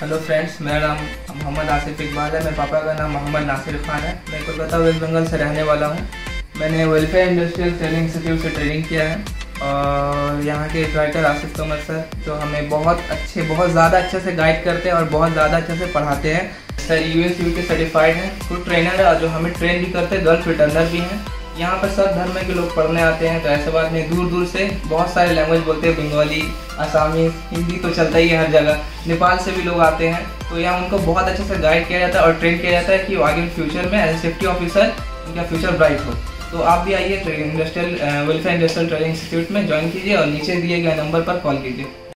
Hello friends मेरा नाम मोहम्मद आसिफ इकबाल है, मेरे पापा का नाम मोहम्मद नासिर खान है। मैं कोलकाता वेस्ट बंगाल से रहने वाला हूँ। मैंने वेलफेयर इंडस्ट्रियल ट्रेनिंग इंस्टीट्यूट से ट्रेनिंग किया है। और यहाँ के राइटर आसिफ तोमर सर जो हमें बहुत अच्छे, बहुत ज़्यादा अच्छे से गाइड करते हैं और बहुत ज़्यादा अच्छे से पढ़ाते हैं। Sir U S U K certified हैं। फ़ूड ट्रेनर है और जो हमें ट्रेन भी करते हैं गर्ल फिटर्नर भी हैं। यहाँ पर सब धर्म के लोग पढ़ने आते हैं तो ऐसे बात नहीं दूर दूर से बहुत सारे लैंग्वेज बोलते हैं, बंगाली, आसामी, हिंदी तो चलता ही है हर जगह। नेपाल से भी लोग आते हैं तो यहाँ उनको बहुत अच्छे से गाइड किया जाता है और ट्रेन किया जाता है कि आगे फ्यूचर में एज ए सेफ्टी ऑफिसर उनका फ्यूचर ब्राइट हो। तो आप भी आइए industrial welfare industrial training institute में ज्वाइन कीजिए और नीचे दिए गए नंबर पर कॉल कीजिए।